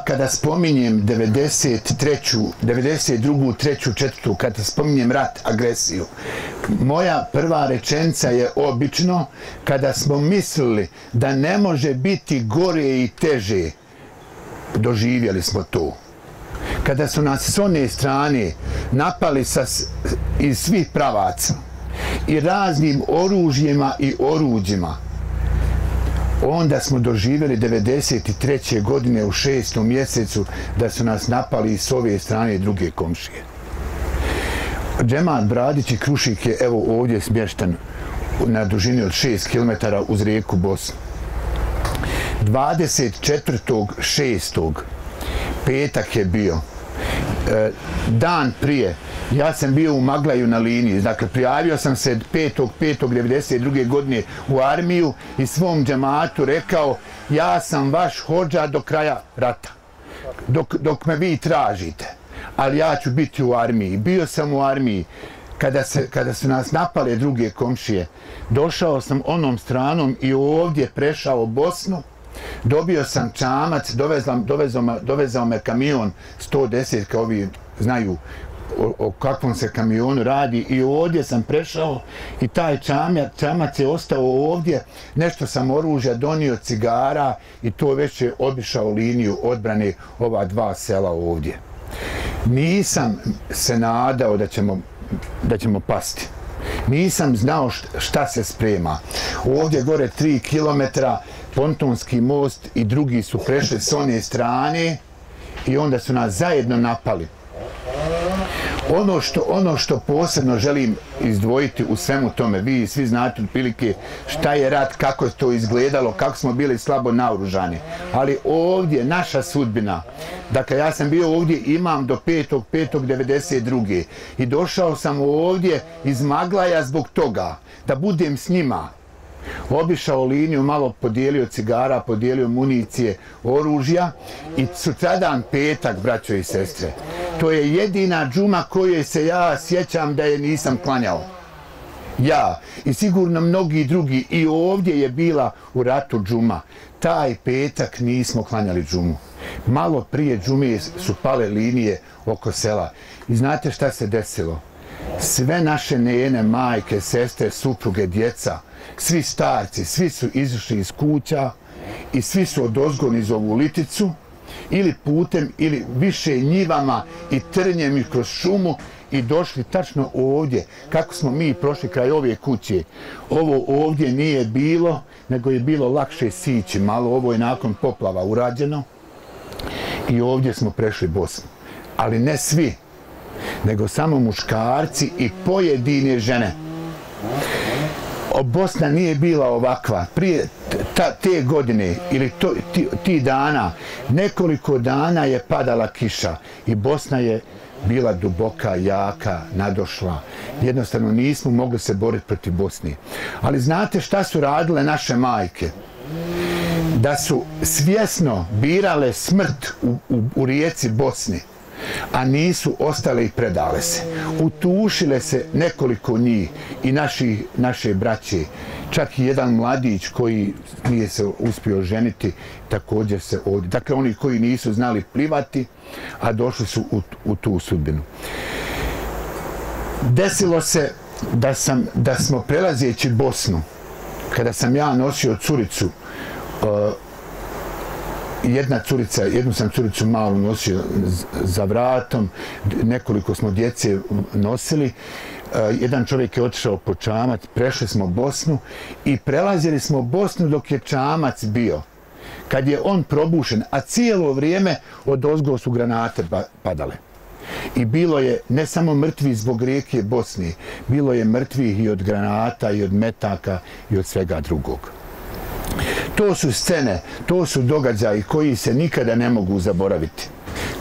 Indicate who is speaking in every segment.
Speaker 1: ja kada spominjem 93. 92. 3. 4. kada spominjem rat, agresiju, moja prva rečenica je obično kada smo mislili da ne može biti gore i teže, doživjeli smo to. Kada su nas s one strane napali sa, iz svih pravaca i raznim oružjima i oruđima, onda smo doživjeli 93. godine u šestom mjesecu da su nas napali s ove strane druge komšije. Džemat Bradić i Krušik je evo ovdje smješten na dužini od 6 km uz rijeku Bosnu. 24.6. petak je bio. E, dan prije ja sam bio u Maglaju na liniji, dakle prijavio sam se 5.5.92. godine u armiju i svom džamatu rekao ja sam vaš hođa do kraja rata, dok, dok me vi tražite, ali ja ću biti u armiji. Bio sam u armiji kada, se, kada su nas napale druge komšije, došao sam onom stranom i ovdje prešao Bosnu, dobio sam čamac, dovezao, dovezao, dovezao me kamion 110, kao vi znaju o, o kakvom se kamionu radi i ovdje sam prešao i taj čamac, čamac je ostao ovdje, nešto sam oružja donio cigara i to već je obišao liniju odbrane ova dva sela ovdje. Nisam se nadao da ćemo, da ćemo pasti. Nisam znao šta se sprema. Ovdje gore 3 km pontonski most i drugi su prešli s one strane i onda su nas zajedno napali ono što ono što posebno želim izdvojiti u svemu tome, vi svi znate otprilike šta je rat, kako je to izgledalo, kako smo bili slabo naoružani. Ali ovdje naša sudbina, dakle ja sam bio ovdje imam do 5.5.92. i došao sam ovdje iz Maglaja zbog toga da budem s njima, obišao liniju, malo podijelio cigara, podijelio municije, oružja i sutradan petak, braćo i sestre, to je jedina džuma koje se ja sjećam da je nisam klanjao. Ja i sigurno mnogi drugi i ovdje je bila u ratu džuma. Taj petak nismo klanjali džumu. Malo prije džume su pale linije oko sela. I znate šta se desilo? Sve naše nene, majke, sestre, supruge, djeca, svi starci, svi su izišli iz kuća i svi su odozgoni iz ovu liticu ili putem ili više njivama i trnjem i kroz šumu i došli tačno ovdje kako smo mi prošli kraj ove kuće. Ovo ovdje nije bilo nego je bilo lakše sići. Malo ovo je nakon poplava urađeno i ovdje smo prešli Bosnu. Ali ne svi nego samo muškarci i pojedine žene Bosna nije bila ovakva. Prije ta, te godine ili to, ti, ti dana, nekoliko dana je padala kiša i Bosna je bila duboka, jaka, nadošla. Jednostavno nismo mogli se boriti protiv Bosni. Ali znate šta su radile naše majke? Da su svjesno birale smrt u, u, u rijeci Bosni a nisu ostale i predale se. Utušile se nekoliko njih i naši, naše braće. Čak i jedan mladić koji nije se uspio ženiti, također se ovdje. Dakle, oni koji nisu znali plivati, a došli su u, u tu sudbinu. Desilo se da, sam, da smo prelazeći Bosnu, kada sam ja nosio curicu, uh, jedna curica, jednu sam curicu malu nosio za vratom, nekoliko smo djece nosili, e, jedan čovjek je otišao po čamac, prešli smo Bosnu i prelazili smo Bosnu dok je čamac bio. Kad je on probušen, a cijelo vrijeme od ozgo su granate padale. I bilo je ne samo mrtvi zbog rijeke Bosne, bilo je mrtvih i od granata i od metaka i od svega drugog to su scene, to su događaji koji se nikada ne mogu zaboraviti.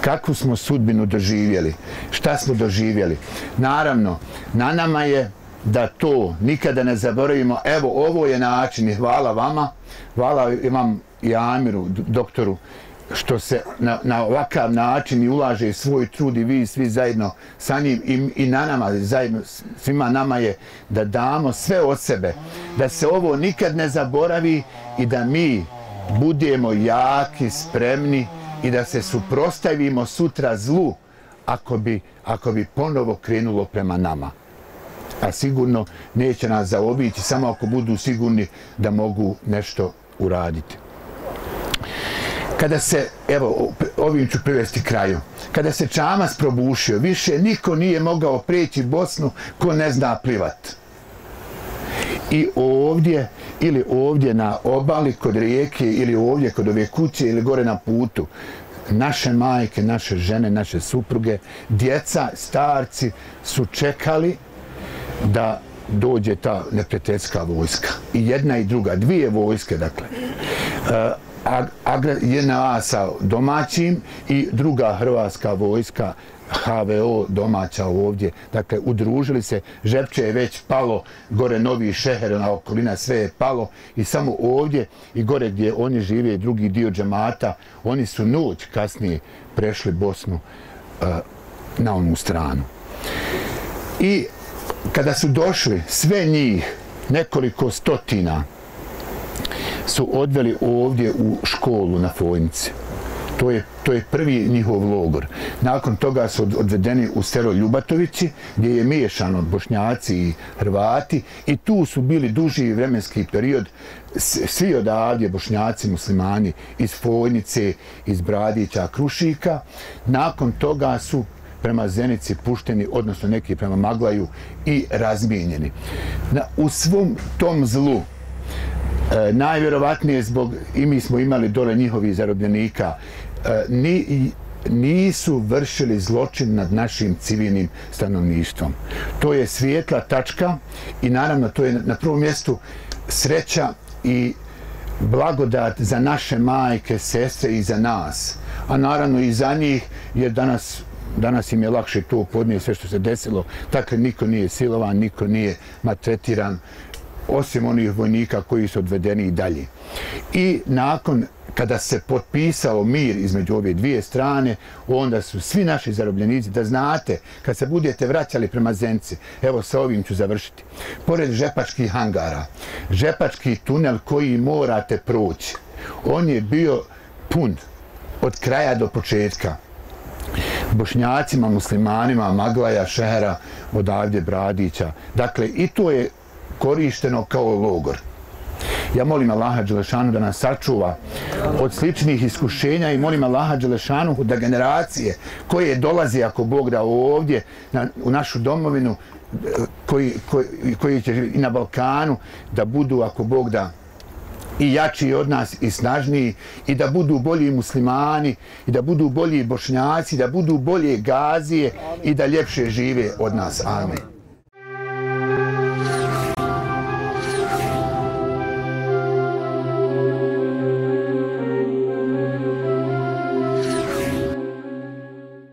Speaker 1: Kakvu smo sudbinu doživjeli, šta smo doživjeli. Naravno, na nama je da to nikada ne zaboravimo. Evo, ovo je način i hvala vama, hvala imam i Amiru, doktoru, što se na, na ovakav način i ulaže svoj trud i vi svi zajedno sa njim i, i na nama zajedno svima nama je da damo sve od sebe da se ovo nikad ne zaboravi i da mi budemo jaki, spremni i da se suprostavimo sutra zlu ako bi, ako bi ponovo krenulo prema nama. A sigurno neće nas zaobići samo ako budu sigurni da mogu nešto uraditi. Kada se, evo, ovim ću privesti kraju, kada se Čamas probušio, više niko nije mogao preći Bosnu ko ne zna plivat. I ovdje, ili ovdje na obali kod rijeke, ili ovdje kod ove kuće, ili gore na putu, naše majke, naše žene, naše supruge, djeca, starci su čekali da dođe ta neprijateljska vojska. I jedna i druga, dvije vojske, dakle. Eh, JNA sa domaćim i druga hrvatska vojska HVO domaća ovdje. Dakle, udružili se, Žepče je već palo, gore Novi Šeher, na okolina, sve je palo i samo ovdje i gore gdje oni žive, drugi dio džemata, oni su noć kasnije prešli Bosnu uh, na onu stranu. I kada su došli, sve njih, nekoliko stotina, su odveli ovdje u školu na Fojnici. To je, to je prvi njihov logor. Nakon toga su odvedeni u selo Ljubatovići, gdje je miješano Bošnjaci i Hrvati i tu su bili duži vremenski period svi odavdje Bošnjaci, muslimani iz Fojnice, iz Bradića, Krušika. Nakon toga su prema Zenici pušteni, odnosno neki prema Maglaju i razmijenjeni. Na, u svom tom zlu, e, najvjerovatnije zbog, i mi smo imali dole njihovi zarobljenika, e, ni, nisu vršili zločin nad našim civilnim stanovništvom. To je svijetla tačka i naravno to je na prvom mjestu sreća i blagodat za naše majke, sestre i za nas. A naravno i za njih jer danas danas im je lakše to podnije sve što se desilo. Dakle, niko nije silovan, niko nije matretiran, osim onih vojnika koji su odvedeni i dalje. I nakon kada se potpisao mir između ove dvije strane, onda su svi naši zarobljenici, da znate, kad se budete vraćali prema Zenci, evo sa ovim ću završiti, pored žepačkih hangara, žepački tunel koji morate proći, on je bio pun od kraja do početka bošnjacima, muslimanima, Maglaja, Šehera, odavdje Bradića. Dakle, i to je korišteno kao logor. Ja molim Allaha Đelešanu da nas sačuva od sličnih iskušenja i molim Allaha Đelešanu da generacije koje dolaze ako Bog da ovdje na, u našu domovinu e, koji, koji, koji će i na Balkanu da budu ako Bog da i jači od nas i snažniji i da budu bolji muslimani i da budu bolji bošnjaci, da budu bolje gazije i da ljepše žive od nas. Amen.